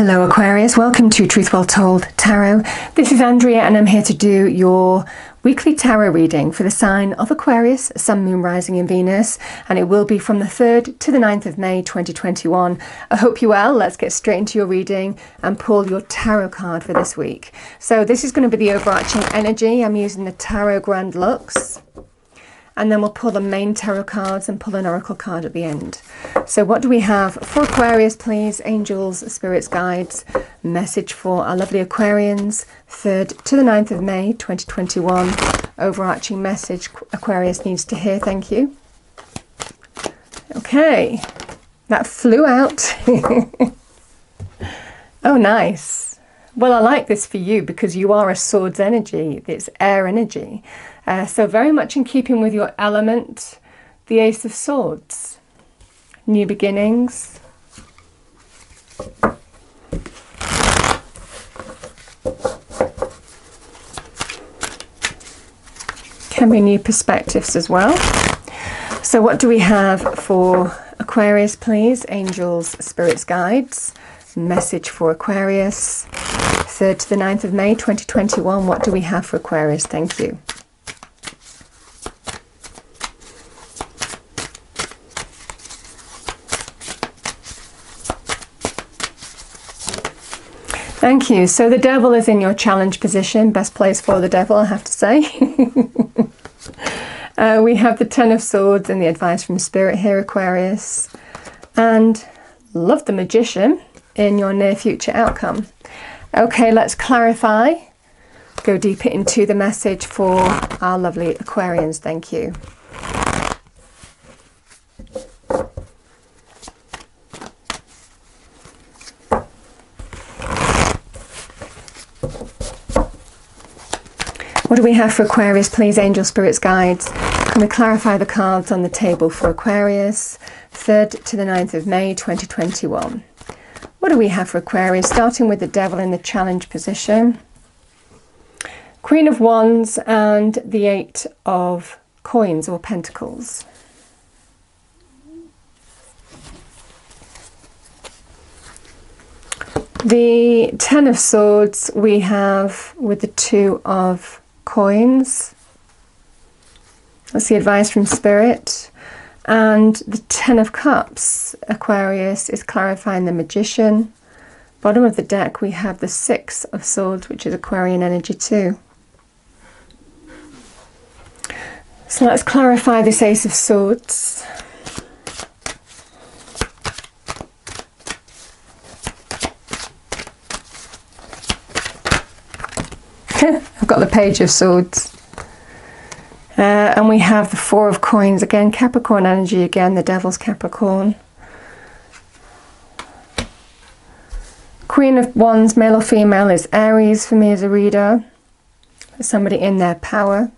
Hello, Aquarius. Welcome to Truth Well Told Tarot. This is Andrea, and I'm here to do your weekly tarot reading for the sign of Aquarius, Sun, Moon, Rising in Venus, and it will be from the 3rd to the 9th of May 2021. I hope you're well. Let's get straight into your reading and pull your tarot card for this week. So, this is going to be the overarching energy. I'm using the Tarot Grand Luxe and then we'll pull the main tarot cards and pull an oracle card at the end. So what do we have for Aquarius, please? Angels, spirits, guides, message for our lovely Aquarians, 3rd to the 9th of May 2021. Overarching message Aquarius needs to hear, thank you. Okay, that flew out. oh, nice. Well, I like this for you because you are a sword's energy, it's air energy. Uh, so, very much in keeping with your element, the Ace of Swords. New beginnings. Can be new perspectives as well. So, what do we have for Aquarius, please? Angels, spirits, guides. Message for Aquarius. 3rd to the 9th of May 2021. What do we have for Aquarius? Thank you. Thank you. So the devil is in your challenge position. Best place for the devil, I have to say. uh, we have the Ten of Swords and the advice from Spirit here, Aquarius. And love the Magician in your near future outcome. Okay, let's clarify. Go deeper into the message for our lovely Aquarians. Thank you. What do we have for Aquarius, please, angel spirits guides? Can we clarify the cards on the table for Aquarius, 3rd to the 9th of May 2021? What do we have for Aquarius? Starting with the devil in the challenge position, Queen of Wands, and the Eight of Coins or Pentacles. The Ten of Swords we have with the Two of coins. That's the advice from Spirit. And the Ten of Cups, Aquarius, is clarifying the Magician. Bottom of the deck, we have the Six of Swords, which is Aquarian energy too. So let's clarify this Ace of Swords. I've got the Page of Swords. Uh, and we have the Four of Coins again, Capricorn energy again, the Devil's Capricorn. Queen of Wands, male or female, is Aries for me as a reader. Somebody in their power.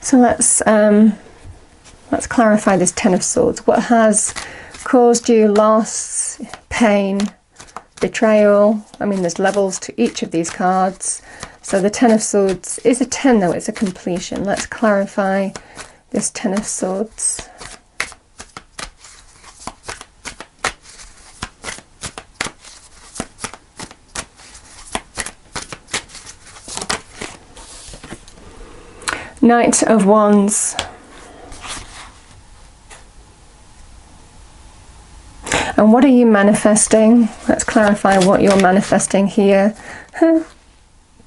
So let's um, let's clarify this Ten of Swords. What has caused you loss, pain, betrayal. I mean, there's levels to each of these cards. So the Ten of Swords is a 10 though, it's a completion. Let's clarify this Ten of Swords. Knight of Wands. And what are you manifesting? Let's clarify what you're manifesting here.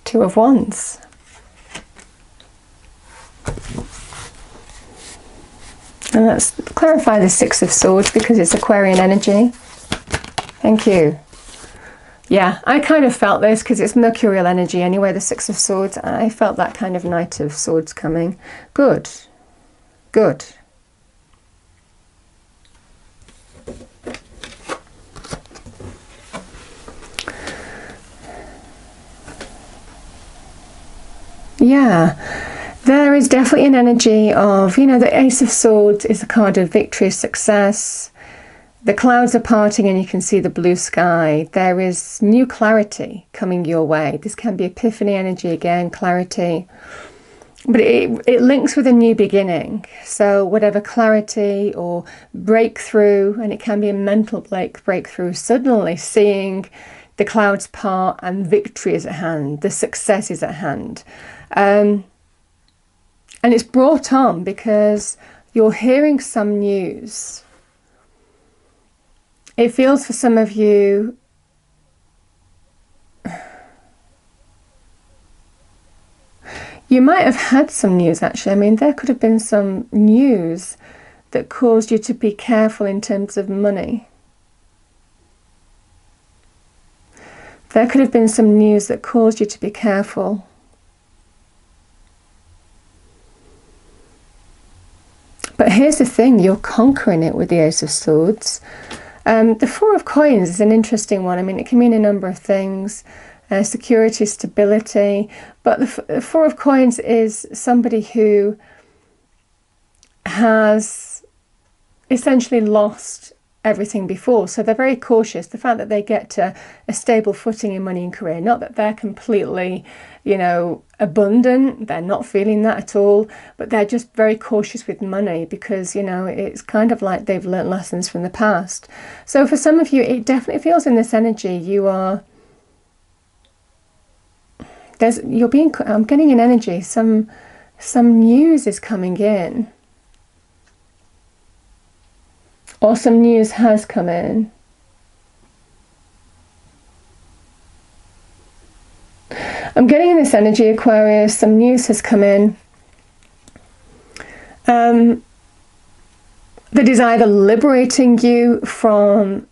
Two of Wands. And let's clarify the Six of Swords because it's Aquarian energy. Thank you. Yeah, I kind of felt this because it's Mercurial energy anyway, the Six of Swords. I felt that kind of Knight of Swords coming. Good. Good. Yeah, there is definitely an energy of, you know, the Ace of Swords is a card of victory, success. The clouds are parting and you can see the blue sky. There is new clarity coming your way. This can be epiphany energy again, clarity. but it, it links with a new beginning. So, whatever clarity or breakthrough, and it can be a mental break, breakthrough, suddenly seeing the clouds part and victory is at hand, the success is at hand. Um, and it's brought on because you're hearing some news. It feels for some of you You might have had some news actually. I mean, there could have been some news that caused you to be careful in terms of money. There could have been some news that caused you to be careful. But here's the thing you're conquering it with the Ace of Swords. Um, the Four of Coins is an interesting one. I mean, it can mean a number of things uh, security, stability. But the Four of Coins is somebody who has essentially lost everything before. So they're very cautious. The fact that they get a stable footing in money and career, not that they're completely, you know, abundant, they're not feeling that at all, but they're just very cautious with money because, you know, it's kind of like they've learnt lessons from the past. So for some of you, it definitely feels in this energy you are there's you're being I'm getting an energy some some news is coming in or some news has come in I'm getting in this energy Aquarius some news has come in um, that is either liberating you from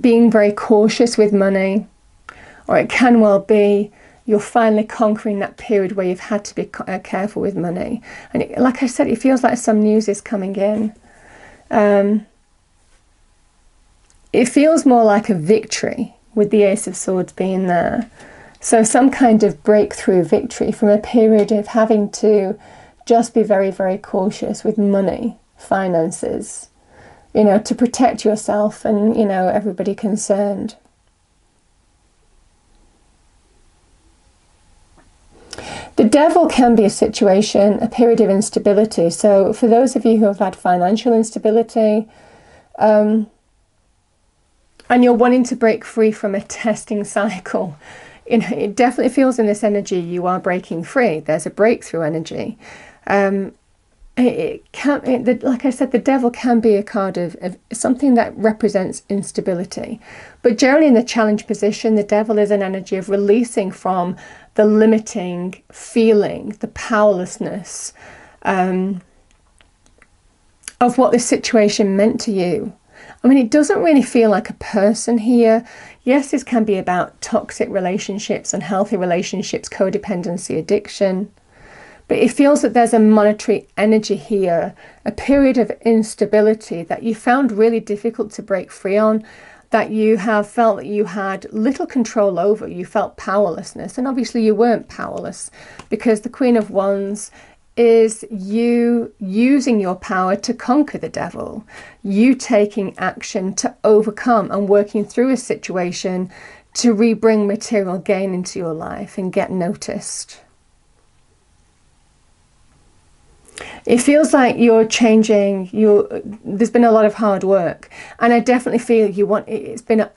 being very cautious with money or it can well be you're finally conquering that period where you've had to be uh, careful with money. And it, like I said, it feels like some news is coming in. Um, it feels more like a victory with the Ace of Swords being there. So, some kind of breakthrough victory from a period of having to just be very, very cautious with money, finances, you know, to protect yourself and, you know, everybody concerned. The devil can be a situation, a period of instability. So, for those of you who have had financial instability, um, and you're wanting to break free from a testing cycle, you know, it definitely feels in this energy you are breaking free. There's a breakthrough energy. Um, it can it, like I said, the devil can be a card of, of, something that represents instability. But generally, in the challenge position, the devil is an energy of releasing from the limiting feeling, the powerlessness um, of what this situation meant to you. I mean, it doesn't really feel like a person here. Yes, this can be about toxic relationships, unhealthy relationships, codependency, addiction. But it feels that there's a monetary energy here, a period of instability that you found really difficult to break free on, that you have felt that you had little control over. You felt powerlessness. And obviously, you weren't powerless because the Queen of Wands is you using your power to conquer the devil, you taking action to overcome and working through a situation to rebring material gain into your life and get noticed. It feels like you're changing you there's been a lot of hard work and i definitely feel you want it's been a,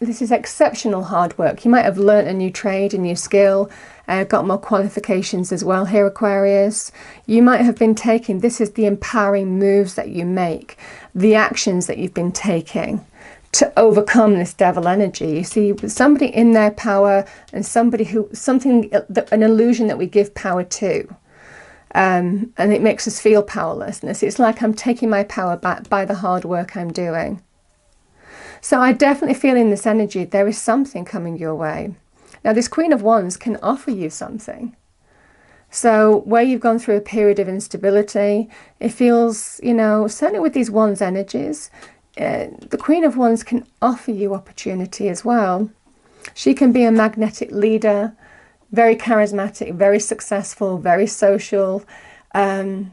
this is exceptional hard work you might have learnt a new trade a new skill uh, got more qualifications as well here aquarius you might have been taking this is the empowering moves that you make the actions that you've been taking to overcome this devil energy. You see, somebody in their power and somebody who, something, an illusion that we give power to. Um, and it makes us feel powerlessness. It's like I'm taking my power back by the hard work I'm doing. So I definitely feel in this energy there is something coming your way. Now, this Queen of Wands can offer you something. So, where you've gone through a period of instability, it feels, you know, certainly with these Wands energies, uh, the Queen of Wands can offer you opportunity as well. She can be a magnetic leader very charismatic, very successful, very social. Um,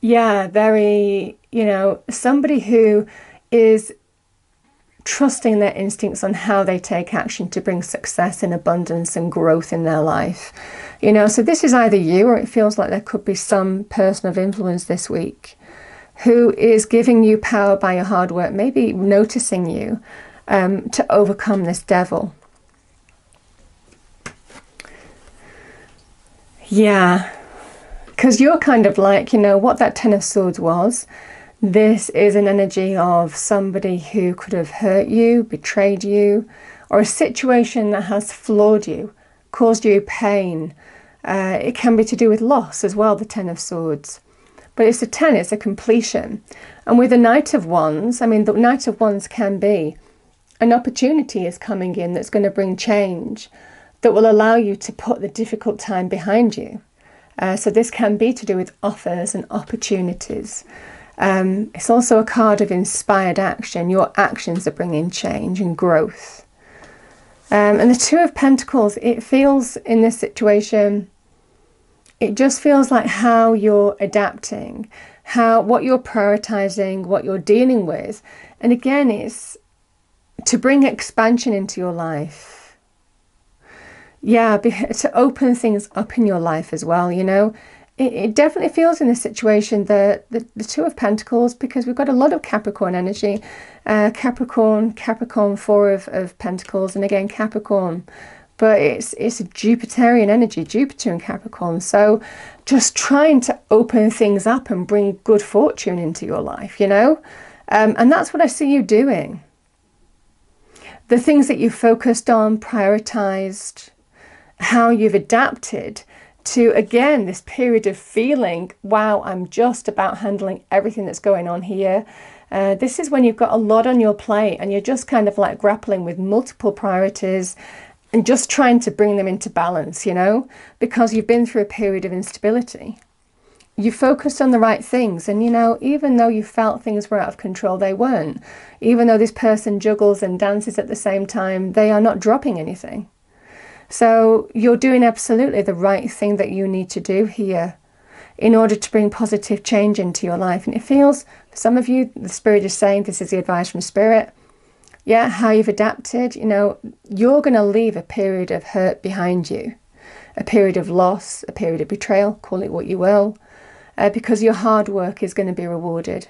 yeah, very, you know, somebody who is trusting their instincts on how they take action to bring success and abundance and growth in their life. You know, so this is either you or it feels like there could be some person of influence this week who is giving you power by your hard work, maybe noticing you um, to overcome this devil. Yeah, because you're kind of like, you know, what that Ten of Swords was. This is an energy of somebody who could have hurt you, betrayed you, or a situation that has flawed you, caused you pain. Uh, it can be to do with loss as well, the Ten of Swords. But it's a 10, it's a completion. And with the Knight of Wands, I mean, the Knight of Wands can be an opportunity is coming in that's going to bring change that will allow you to put the difficult time behind you. Uh, so this can be to do with offers and opportunities. Um, it's also a card of inspired action. Your actions are bringing change and growth. Um, and the Two of Pentacles, it feels in this situation it just feels like how you're adapting, how what you're prioritizing, what you're dealing with. And again, it's to bring expansion into your life. Yeah, to open things up in your life as well, you know. It, it definitely feels in this situation that the, the Two of Pentacles, because we've got a lot of Capricorn energy. Uh, Capricorn, Capricorn, Four of, of Pentacles, and again, Capricorn but it's it's a Jupiterian energy, Jupiter and Capricorn. So just trying to open things up and bring good fortune into your life, you know? Um, and that's what I see you doing. The things that you focused on, prioritized, how you've adapted to, again, this period of feeling, wow, I'm just about handling everything that's going on here. Uh, this is when you've got a lot on your plate and you're just kind of like grappling with multiple priorities and just trying to bring them into balance, you know, because you've been through a period of instability. You focused on the right things, and you know, even though you felt things were out of control, they weren't. Even though this person juggles and dances at the same time, they are not dropping anything. So you're doing absolutely the right thing that you need to do here in order to bring positive change into your life. And it feels, for some of you, the Spirit is saying this is the advice from Spirit yeah, how you've adapted, you know, you're going to leave a period of hurt behind you, a period of loss, a period of betrayal, call it what you will, uh, because your hard work is going to be rewarded.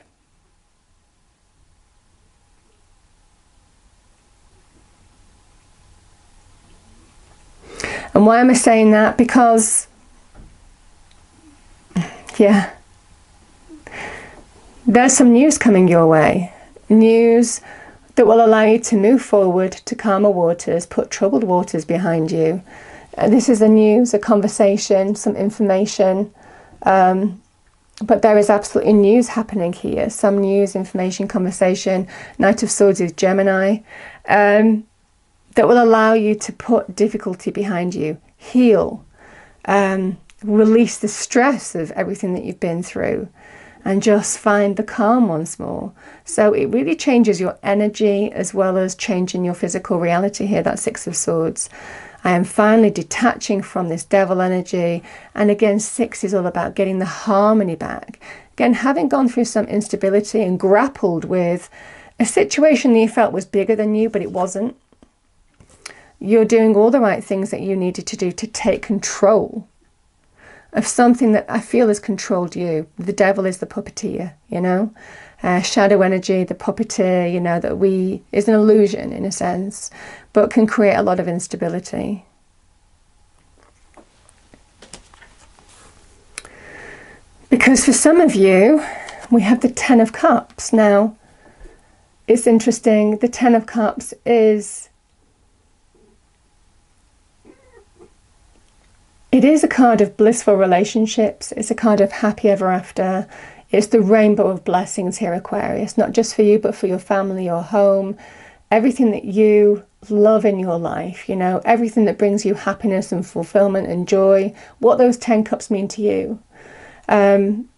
And why am I saying that? Because, yeah, there's some news coming your way. News that will allow you to move forward to calmer waters, put troubled waters behind you. Uh, this is a news, a conversation, some information. Um, but there is absolutely news happening here. Some news, information, conversation. Knight of Swords is Gemini. Um, that will allow you to put difficulty behind you, heal, um, release the stress of everything that you've been through and just find the calm once more. So it really changes your energy as well as changing your physical reality here, that Six of Swords. I am finally detaching from this devil energy. And again, six is all about getting the harmony back. Again, having gone through some instability and grappled with a situation that you felt was bigger than you, but it wasn't. You're doing all the right things that you needed to do to take control of something that I feel has controlled you. The devil is the puppeteer, you know. Uh, shadow energy, the puppeteer, you know, that we is an illusion in a sense, but can create a lot of instability. Because for some of you, we have the Ten of Cups. Now, it's interesting, the Ten of Cups is It is a card of blissful relationships. It's a card of happy ever after. It's the rainbow of blessings here, Aquarius, not just for you, but for your family, your home, everything that you love in your life, you know, everything that brings you happiness and fulfillment and joy, what those 10 cups mean to you. Um,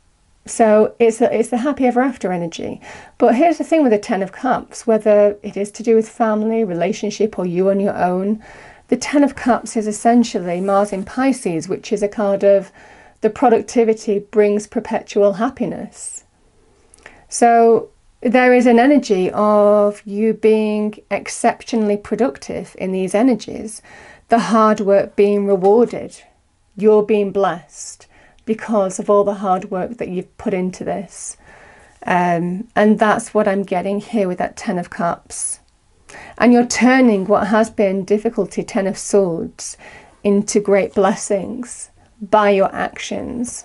so it's a, it's the happy ever after energy. But here's the thing with the 10 of cups, whether it is to do with family, relationship, or you on your own, the Ten of Cups is essentially Mars in Pisces, which is a card of the productivity brings perpetual happiness. So there is an energy of you being exceptionally productive in these energies, the hard work being rewarded, you're being blessed because of all the hard work that you've put into this. Um, and that's what I'm getting here with that Ten of Cups. And you're turning what has been difficulty, Ten of Swords, into great blessings by your actions.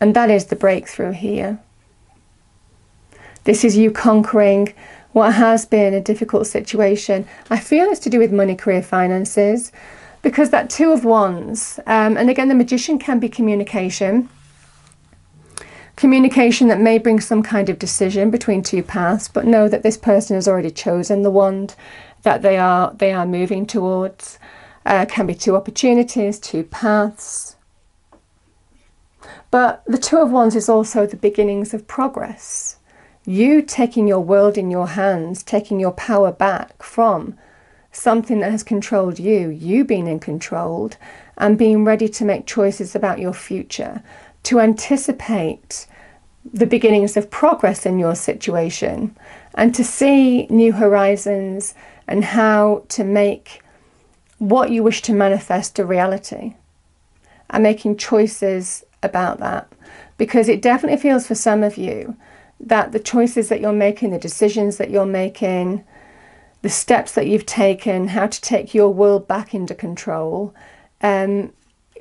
And that is the breakthrough here. This is you conquering what has been a difficult situation. I feel it's to do with money, career, finances, because that Two of Wands, um, and again, the Magician can be communication. Communication that may bring some kind of decision between two paths, but know that this person has already chosen the wand that they are they are moving towards. Uh, can be two opportunities, two paths. But the Two of Wands is also the beginnings of progress you taking your world in your hands, taking your power back from something that has controlled you, you being in controlled, and being ready to make choices about your future, to anticipate the beginnings of progress in your situation, and to see new horizons and how to make what you wish to manifest a reality, and making choices about that. Because it definitely feels for some of you that the choices that you're making, the decisions that you're making, the steps that you've taken, how to take your world back into control. Um,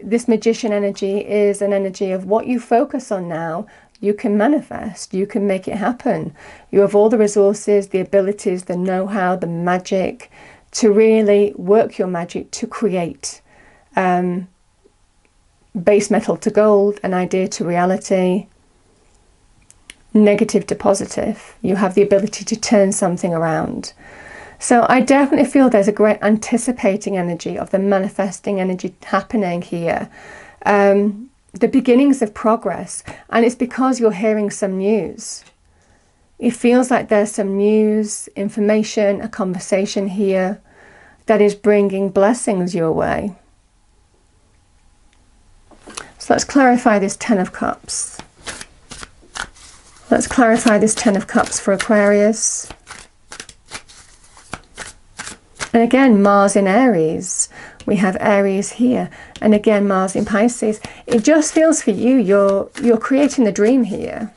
this magician energy is an energy of what you focus on now, you can manifest, you can make it happen. You have all the resources, the abilities, the know how, the magic to really work your magic to create um, base metal to gold, an idea to reality, negative to positive. You have the ability to turn something around. So I definitely feel there's a great anticipating energy of the manifesting energy happening here. Um, the beginnings of progress, and it's because you're hearing some news. It feels like there's some news, information, a conversation here that is bringing blessings your way. So let's clarify this Ten of Cups. Let's clarify this Ten of Cups for Aquarius. And again, Mars in Aries. We have Aries here. And again, Mars in Pisces. It just feels for you, you're, you're creating the dream here.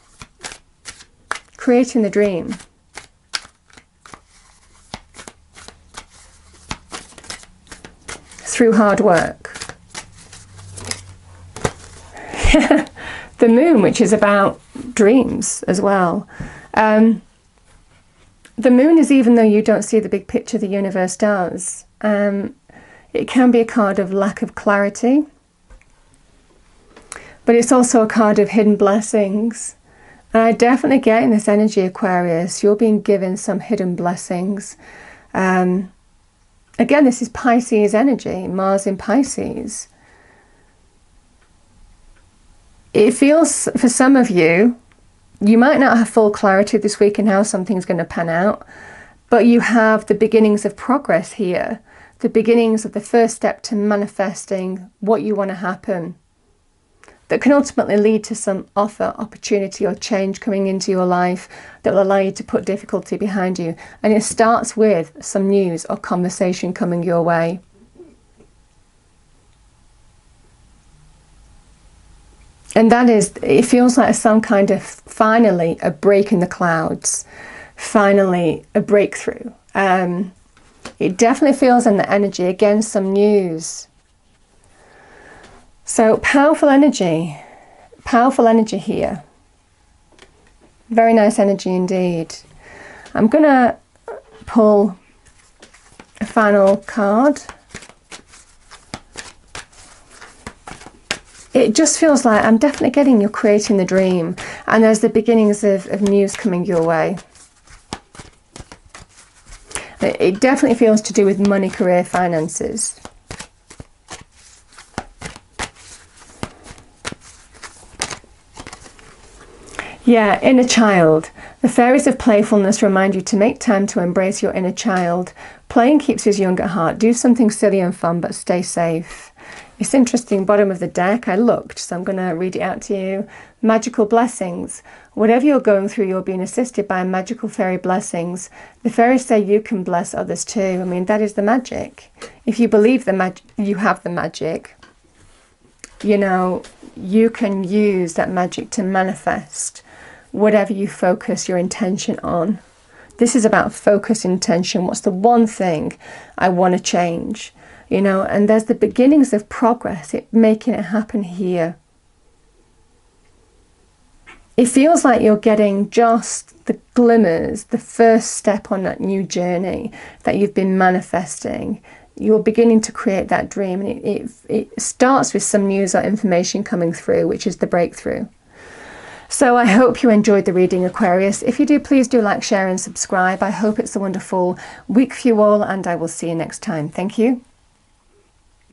Creating the dream. Through hard work. the moon, which is about dreams as well. Um, the moon is even though you don't see the big picture the universe does. Um, it can be a card of lack of clarity, but it's also a card of hidden blessings. And I definitely get in this energy, Aquarius, you're being given some hidden blessings. Um, again, this is Pisces energy, Mars in Pisces. It feels for some of you you might not have full clarity this week in how something's going to pan out, but you have the beginnings of progress here, the beginnings of the first step to manifesting what you want to happen that can ultimately lead to some offer, opportunity, or change coming into your life that will allow you to put difficulty behind you. And it starts with some news or conversation coming your way. and that is, it feels like some kind of finally a break in the clouds, finally a breakthrough. Um, it definitely feels in the energy, again, some news. So, powerful energy, powerful energy here. Very nice energy indeed. I'm going to pull a final card. it just feels like I'm definitely getting you're creating the dream and there's the beginnings of, of news coming your way. It definitely feels to do with money, career, finances. Yeah, inner child. The fairies of playfulness remind you to make time to embrace your inner child. Playing keeps his young at heart. Do something silly and fun, but stay safe. It's interesting, bottom of the deck, I looked, so I'm going to read it out to you. Magical blessings. Whatever you're going through, you're being assisted by magical fairy blessings. The fairies say you can bless others too. I mean, that is the magic. If you believe the mag- you have the magic, you know, you can use that magic to manifest whatever you focus your intention on. This is about focus intention. What's the one thing I want to change? You know, and there's the beginnings of progress, it making it happen here. It feels like you're getting just the glimmers, the first step on that new journey that you've been manifesting. You're beginning to create that dream and it, it, it starts with some news or information coming through which is the breakthrough. So i hope you enjoyed the reading aquarius. If you do please do like share and subscribe. I hope it's a wonderful week for you all and i will see you next time. Thank you